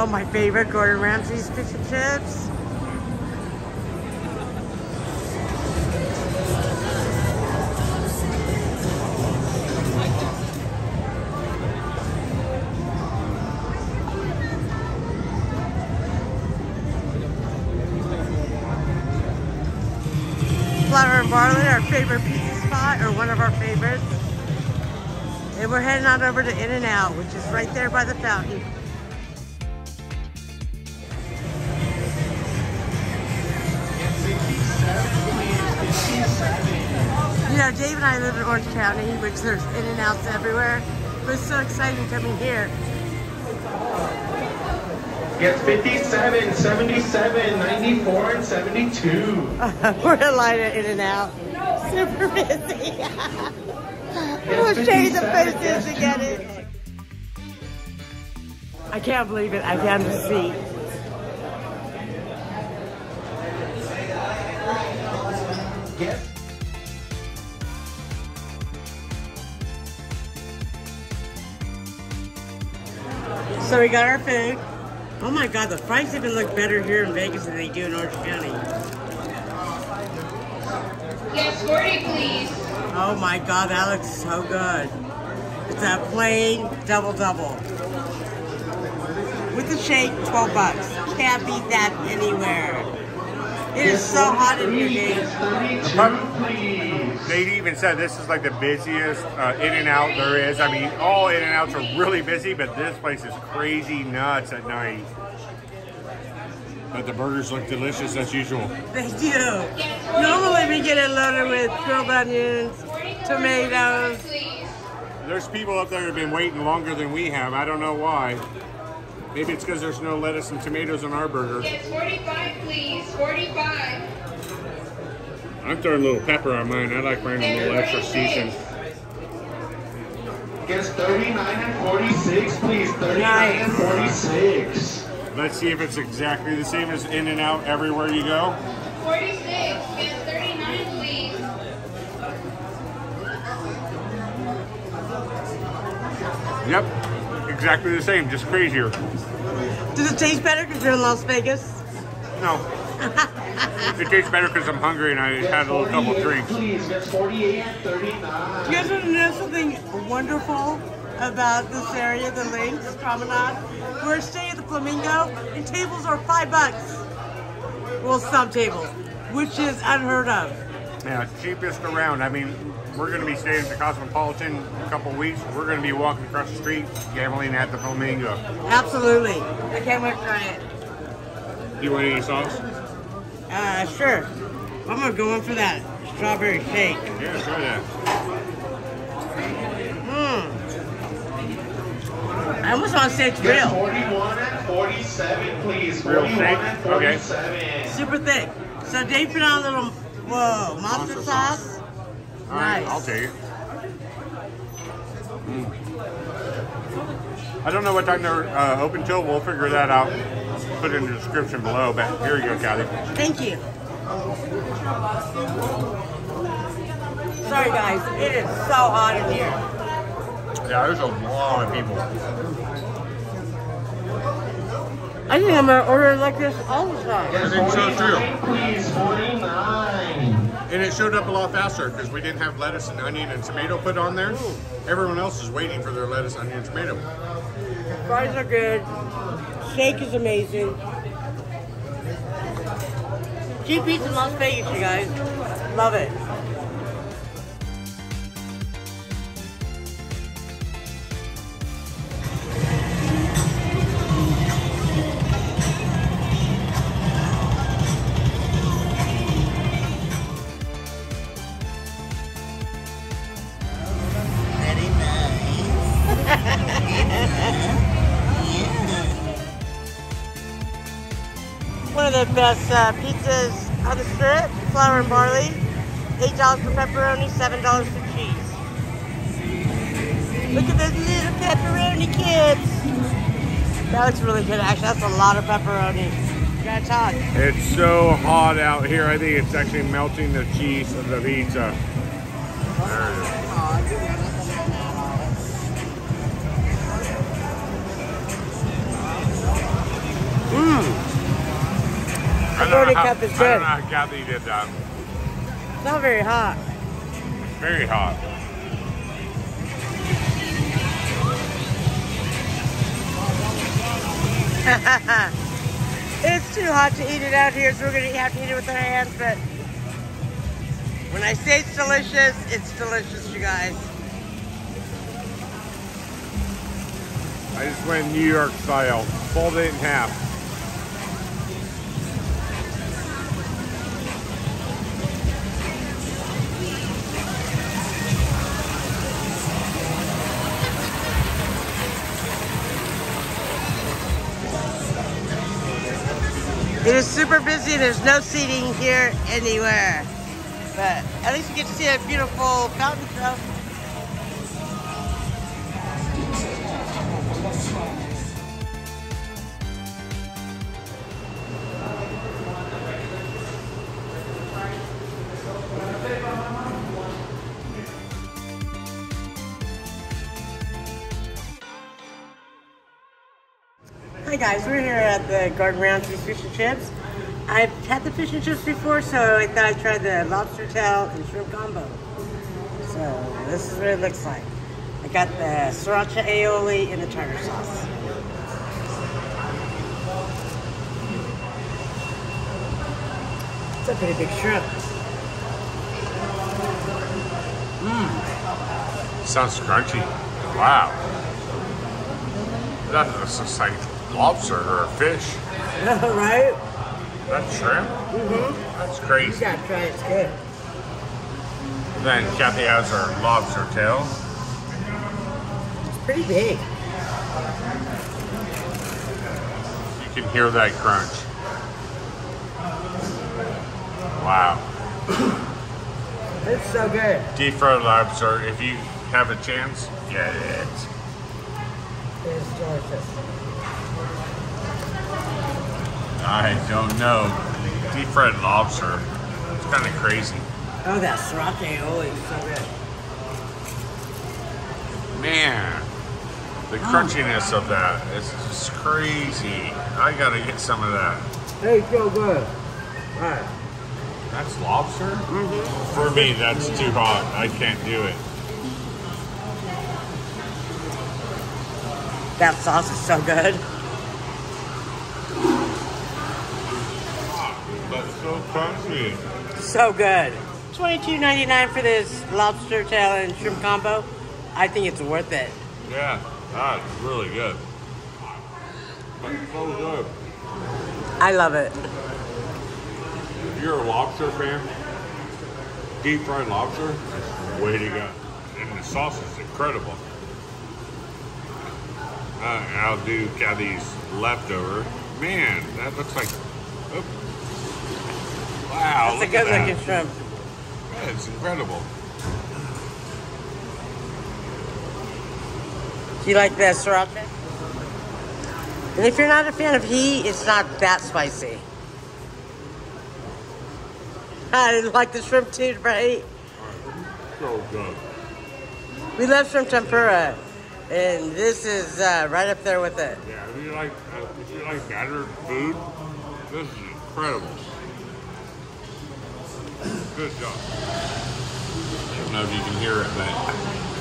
Oh, my favorite, Gordon Ramsay's fish and chips. Flour and Barley, our favorite pizza spot, or one of our favorites. And we're heading on over to In-N-Out, which is right there by the fountain. Know, Dave and I live in Orange County, which there's In-N-Outs everywhere. But it's so exciting coming here. Gets 57, 77, 94, and 72. we're in line at In-N-Out. Super busy. we'll you the posters to get it. I can't believe it. I found a seat. So we got our food. Oh my God, the fries even look better here in Vegas than they do in Orange County. Yes, 40, please. Oh my God, that looks so good. It's a plain double double. With the shake, 12 bucks. Can't beat that anywhere. It is so hot in here, Dave. Gets 32, please. They even said this is like the busiest uh, In-N-Out there is. I mean, all In-N-Outs are really busy, but this place is crazy nuts at night. But the burgers look delicious as usual. They do. Normally we get it loaded with grilled onions, tomatoes. There's people up there that have been waiting longer than we have. I don't know why. Maybe it's because there's no lettuce and tomatoes on our burger. Yes, 45, please. 45. I'm throwing a little pepper on mine. I like mine a little extra seasoned. Gets 39 and 46, please. 39 Nice. and 46. Let's see if it's exactly the same as In-N-Out everywhere you go. 46. Yes, 39, please. Yep, exactly the same, just crazier. Does it taste better because you're in Las Vegas? No. it tastes better because I'm hungry and I had a little couple 48, drinks. Please, gets 48 and Do you guys want to know something wonderful about this area, the Linq Promenade? We're staying at the Flamingo, and tables are five bucks. Well, some tables, which is unheard of. Yeah, cheapest around. I mean, we're going to be staying at the Cosmopolitan in a couple weeks. We're going to be walking across the street, gambling at the Flamingo. Absolutely. I can't wait to try it. You want any sauce? Uh, sure. I'm gonna go in for that strawberry shake. Yeah, try that. Mmm. I almost want to say it's real. 41 and 47, please. Real 41 shake? and Okay. Super thick. So Dave put on a little, whoa, monster Monster sauce. All right, Nice. I'll take it. Mm. I don't know what time they're uh, open till. We'll figure that out. Put it in the description below. But here you go, Kathy. Thank you. Sorry guys, it is so hot in here. Yeah, there's a lot of people. I think I'm gonna order like this all the time. Think so, too. 49, please. 49. And it showed up a lot faster because we didn't have lettuce and onion and tomato put on there. Everyone else is waiting for their lettuce, onion, and tomato. Fries are good. Shake is amazing. Cheap pizza in Las Vegas, you guys. Love it. one of the best uh, pizzas on the strip, flour and barley. $8 for pepperoni, $7 for cheese. Look at those little pepperoni kids. That looks really good, actually. That's a lot of pepperoni. That's hot. It's so hot out here. I think it's actually melting the cheese of the pizza. Mmm. 40 how. I don't know how Kathy did that. It's not very hot. Very hot. it's too hot to eat it out here, so we're going to have to eat it with our hands, but when I say it's delicious, it's delicious, you guys. I just went New York style, fold it in half. It is super busy. There's no seating here anywhere. But at least you get to see a beautiful fountain show. Hi guys, we're here at the Gordon Ramsay's Fish and Chips. I've had the fish and chips before, so I thought I'd try the lobster tail and shrimp combo. So this is what it looks like. I got the sriracha aioli and the tartar sauce. It's a pretty big shrimp. Mmm. Sounds crunchy. Wow. That looks like lobster or a fish. right? That's shrimp? Mm-hmm. That's You crazy. gotta try it, it's good. Then Kathy has her lobster tail. It's pretty big. You can hear that crunch. Wow. It's so good. Deep fried lobster, if you have a chance, get it. It's delicious. I don't know. Deep fried lobster. It's kind of crazy. Oh, that sriracha oh, aioli is so good. Man, the oh. crunchiness of that is just crazy. I gotta get some of that. Hey, so good. All right. That's lobster? Mm-hmm. For me, that's too hot. I can't do it. That sauce is so good. That's so crunchy. So good. Twenty-two ninety-nine for this lobster tail and shrimp combo. I think it's worth it. Yeah, that's really good. That's so good. I love it. If you're a lobster fan, deep fried lobster, is way to go. And the sauce is incredible. Uh, I'll do Kathy's leftover. Man, that looks like. Oh. Wow, It's a good at that. looking shrimp. Yeah, it's incredible. Do you like that sriracha? And if you're not a fan of heat, it's not that spicy. I didn't like the shrimp too, right? So good. We love shrimp tempura, and this is uh, right up there with it. Yeah, if you like uh, if you like battered food, this is incredible. Good job. I don't know if you can hear it, but